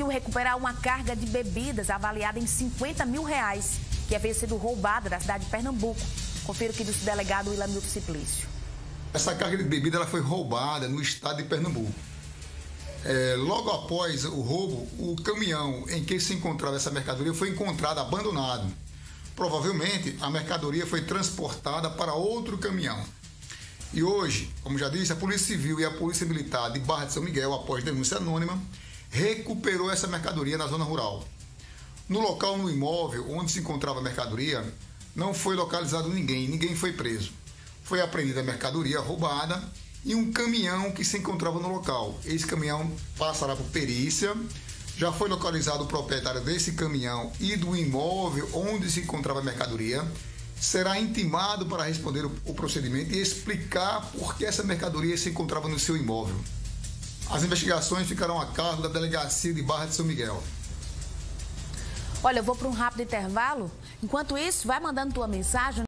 conseguiu recuperar uma carga de bebidas avaliada em 50 mil reais, que havia sido roubada da cidade de Pernambuco. Confira o que disse o delegado Willamilton Simplício. Essa carga de bebida ela foi roubada no estado de Pernambuco. É, logo após o roubo, o caminhão em que se encontrava essa mercadoria foi encontrado abandonado. Provavelmente a mercadoria foi transportada para outro caminhão. E hoje, como já disse, a Polícia Civil e a Polícia Militar de Barra de São Miguel, após denúncia anônima, recuperou essa mercadoria na zona rural. No local, no imóvel onde se encontrava a mercadoria, não foi localizado ninguém, ninguém foi preso. Foi apreendida a mercadoria roubada e um caminhão que se encontrava no local. Esse caminhão passará por perícia. Já foi localizado o proprietário desse caminhão e do imóvel onde se encontrava a mercadoria será intimado para responder o, procedimento e explicar por que essa mercadoria se encontrava no seu imóvel. As investigações ficarão a cargo da Delegacia de Barra de São Miguel. Olha, eu vou para um rápido intervalo. Enquanto isso, vai mandando tua mensagem.